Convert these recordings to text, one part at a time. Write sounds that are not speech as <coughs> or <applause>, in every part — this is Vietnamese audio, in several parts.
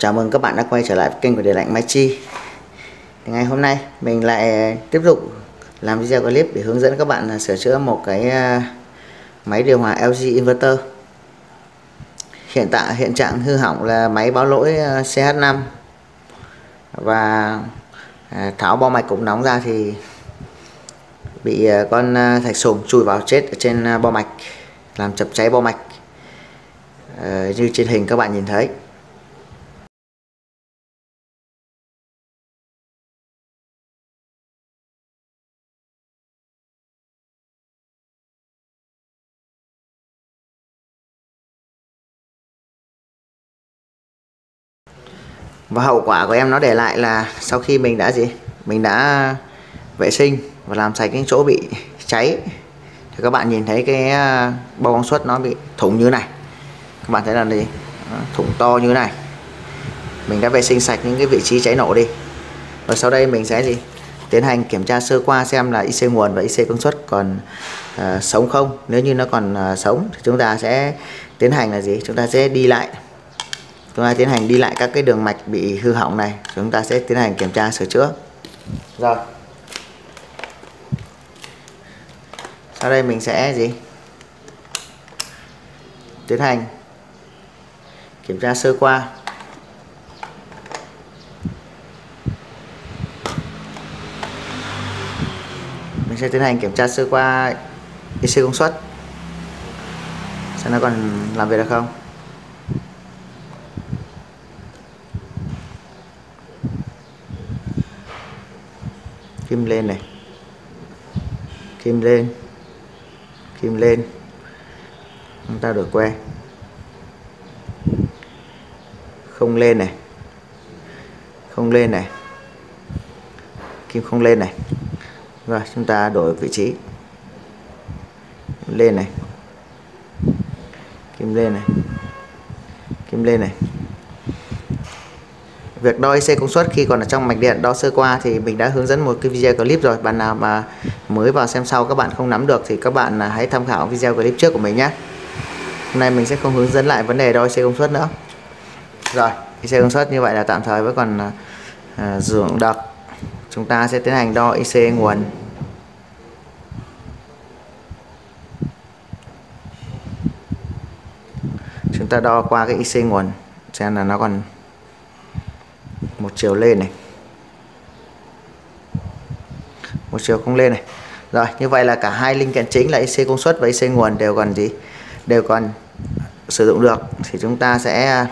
Chào mừng các bạn đã quay trở lại kênh của Điện lạnh Mai Chi. Thì Ngày hôm nay mình lại ờ, tiếp tục làm video clip để hướng dẫn các bạn ờ, sửa chữa một cái ờ, máy điều hòa LG Inverter. Hiện tại, hiện trạng hư hỏng là máy báo lỗi CH5 và tháo bo mạch cục nóng ra thì bị con thạch sùng chui vào chết ở trên bo mạch, làm chập cháy bo mạch. Như trên hình các bạn nhìn thấy. Và hậu quả của em nó để lại là sau khi mình đã gì? Mình đã vệ sinh và làm sạch những chỗ bị cháy. Thì các bạn nhìn thấy cái à, bao công suất nó bị thủng như này. Các bạn thấy là gì? Thủng to như này. Mình đã vệ sinh sạch những cái vị trí cháy nổ đi. Và sau đây mình sẽ gì? Tiến hành kiểm tra sơ qua xem là IC nguồn và IC công suất còn uh, sống không. Nếu như nó còn uh, sống thì chúng ta sẽ tiến hành là gì? Chúng ta sẽ đi lại chúng ta tiến hành đi lại các cái đường mạch bị hư hỏng này. Chúng ta sẽ tiến hành kiểm tra sửa chữa. Rồi. Sau đây mình sẽ gì? Tiến hành kiểm tra sơ qua. Mình sẽ tiến hành kiểm tra sơ qua IC công suất. Xem nó còn làm việc được không? Kim lên này. Kim lên. Kim lên. Chúng ta đổi que. Không lên này. Không lên này. Kim không lên này. Rồi, chúng ta đổi vị trí. Lên này. Kim lên này. Kim lên này việc đo IC công suất khi còn ở trong mạch điện đo sơ qua thì mình đã hướng dẫn một cái video clip rồi. Bạn nào mà mới vào xem sau các bạn không nắm được thì các bạn à, hãy tham khảo video clip trước của mình nhé. Hôm nay mình sẽ không hướng dẫn lại vấn đề đo IC công suất nữa. Rồi IC công suất như vậy là tạm thời vẫn còn à, à, uh, dưỡng được chúng ta sẽ tiến hành đo IC nguồn. Chúng ta đo qua cái IC nguồn xem là nó còn một chiều lên này. Một chiều không lên này. Rồi như vậy là cả hai linh kiện chính là IC công suất và IC nguồn đều còn gì? Đều còn sử dụng được. Thì chúng ta sẽ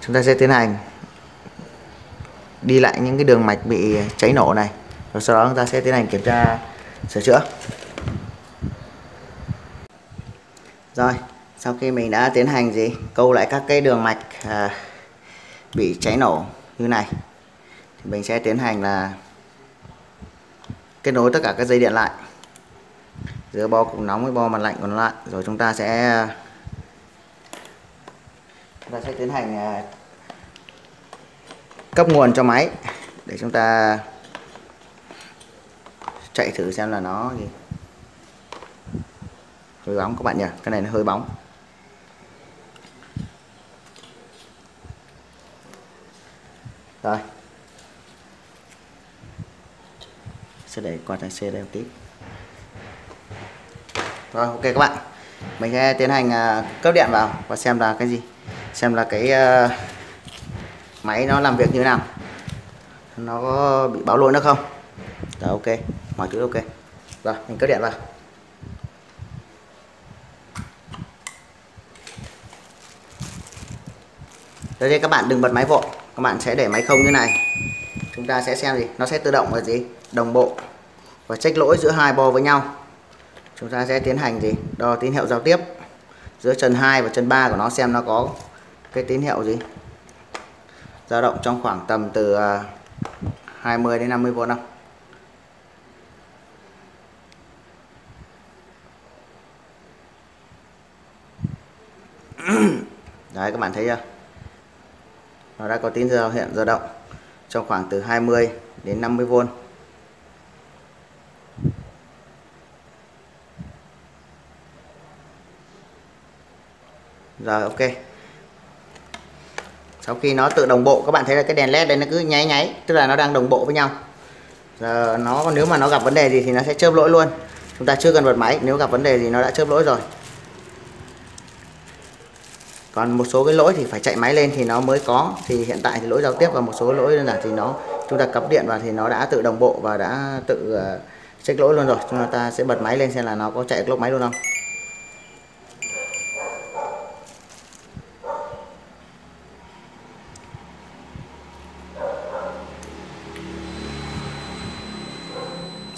chúng ta sẽ tiến hành đi lại những cái đường mạch bị cháy nổ này. Rồi sau đó chúng ta sẽ tiến hành kiểm tra sửa chữa. Rồi sau khi mình đã tiến hành gì? Câu lại các cái đường mạch à, bị cháy nổ như này. Thì mình sẽ tiến hành là kết nối tất cả các dây điện lại. Giữa bo cục nóng với bo mặt lạnh còn lại. Rồi chúng ta sẽ, chúng ta sẽ tiến hành à, cấp nguồn cho máy để chúng ta chạy thử xem là nó gì. Hơi bóng các bạn nhỉ, cái này nó hơi bóng. Rồi. Sẽ để quạt tài xe đây một tí. Rồi ok các bạn. Mình sẽ tiến hành à, cấp điện vào và xem là cái gì. Xem là cái uh, máy nó làm việc như thế nào. Nó có bị báo lỗi nữa không? Rồi ok. Mọi thứ ok. Rồi mình cấp điện vào. Đây các bạn đừng bật máy vội các bạn sẽ để máy không như này. Chúng ta sẽ xem gì? Nó sẽ tự động là gì? Đồng bộ và trách lỗi giữa hai bo với nhau. Chúng ta sẽ tiến hành gì? Đo tín hiệu giao tiếp giữa chân 2 và chân 3 của nó xem nó có cái tín hiệu gì. Dao động trong khoảng tầm từ à, 20 đến 50 V không? <coughs> Đấy, các bạn thấy chưa? Nó đã có tín hiệu hiện dao động trong khoảng từ 20 đến 50V rồi, ok. Sau khi nó tự đồng bộ, các bạn thấy là cái đèn led đây nó cứ nháy nháy, tức là nó đang đồng bộ với nhau. Giờ nó, nếu mà nó gặp vấn đề gì thì nó sẽ chớp lỗi luôn. Chúng ta chưa cần bật máy, nếu gặp vấn đề gì nó đã chớp lỗi rồi còn một số cái lỗi thì phải chạy máy lên thì nó mới có. Thì hiện tại thì lỗi giao tiếp và một số lỗi đơn giản thì nó chúng ta cắm điện vào thì nó đã tự đồng bộ và đã tự uh, check lỗi luôn rồi. Chúng ta sẽ bật máy lên xem là nó có chạy lốc máy luôn không.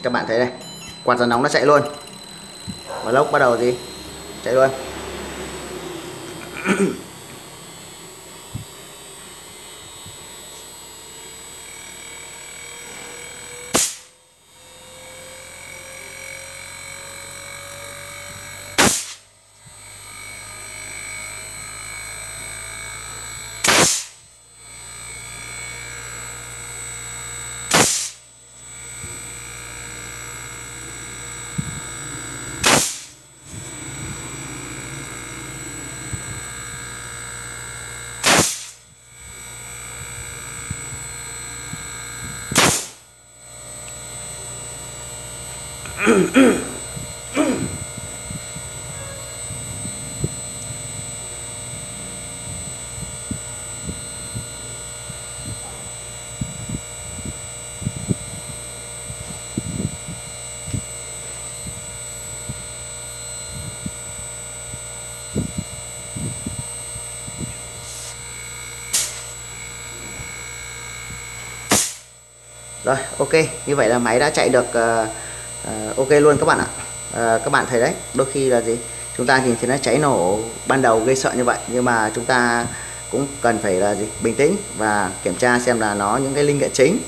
Các bạn thấy đây quạt gió nóng nó chạy luôn. Và lốc bắt đầu gì? Chạy luôn. Mm-hmm. <clears throat> rồi ok. Như vậy là máy đã chạy được uh, ok luôn các bạn ạ. À, các bạn thấy đấy đôi khi là gì chúng ta nhìn thấy nó cháy nổ ban đầu gây sợ như vậy nhưng mà chúng ta cũng cần phải là gì bình tĩnh và kiểm tra xem là nó những cái linh kiện chính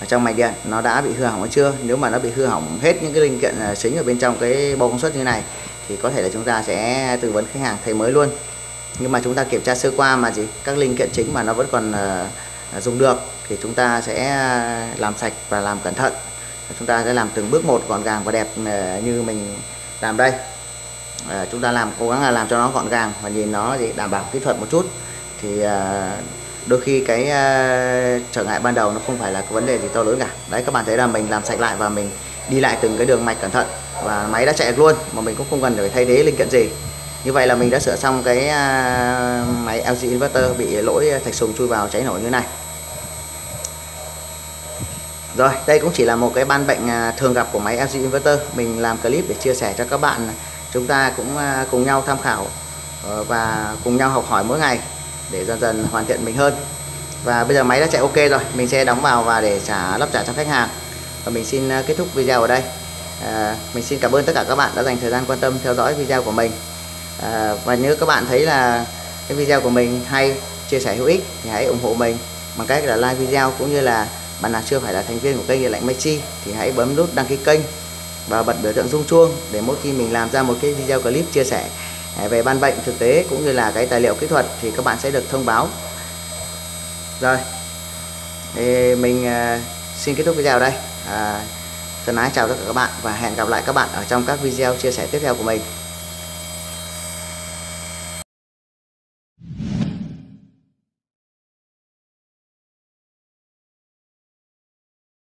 ở trong mạch điện nó đã bị hư hỏng hay chưa. Nếu mà nó bị hư hỏng hết những cái linh kiện ờ, chính ở bên trong cái bầu công suất như này thì có thể là chúng ta sẽ tư vấn khách hàng thay mới luôn. Nhưng mà chúng ta kiểm tra sơ qua mà gì các linh kiện chính mà nó vẫn còn uh, dùng được thì chúng ta sẽ làm sạch và làm cẩn thận chúng ta sẽ làm từng bước một gọn gàng và đẹp ờ, như mình làm đây. À, chúng ta làm cố gắng là làm cho nó gọn gàng và nhìn nó gì đảm bảo kỹ thuật một chút. Thì à, đôi khi cái trở ngại ban đầu nó không phải là cái vấn đề gì to lớn cả. Đấy các bạn thấy là mình làm sạch lại và mình đi lại từng cái đường mạch cẩn thận và máy đã chạy luôn mà mình cũng không cần phải thay thế linh kiện gì. Như vậy là mình đã sửa xong cái máy LG inverter bị lỗi thạch sùng chui vào cháy nổ như này rồi đây cũng chỉ là một cái ban bệnh à, thường gặp của máy LG inverter. Mình làm clip để chia sẻ cho các bạn. Chúng ta cũng à, cùng nhau tham khảo ờ, và cùng nhau học hỏi mỗi ngày để dần dần hoàn thiện mình hơn. Và bây giờ máy đã chạy ok rồi. Mình sẽ đóng vào và để trả lắp trả cho khách hàng. Và mình xin à, kết thúc video ở đây. À, mình xin cảm ơn tất cả các bạn đã dành thời gian quan tâm theo dõi video của mình. À, và nếu các bạn thấy là cái video của mình hay chia sẻ hữu ích thì hãy ủng hộ mình bằng cách là like video cũng như là bạn nào chưa phải là thành viên của kênh điện lạnh Mechi thì hãy bấm nút đăng ký kênh và bật biểu tượng rung chuông để mỗi khi mình làm ra một cái video clip chia sẻ à, về ban bệnh thực tế cũng như là cái tài liệu kỹ thuật thì các bạn sẽ được thông báo. Rồi thì mình à, xin kết thúc video ở đây. À, thân ái chào tất cả các bạn và hẹn gặp lại các bạn ở trong các video chia sẻ tiếp theo của mình.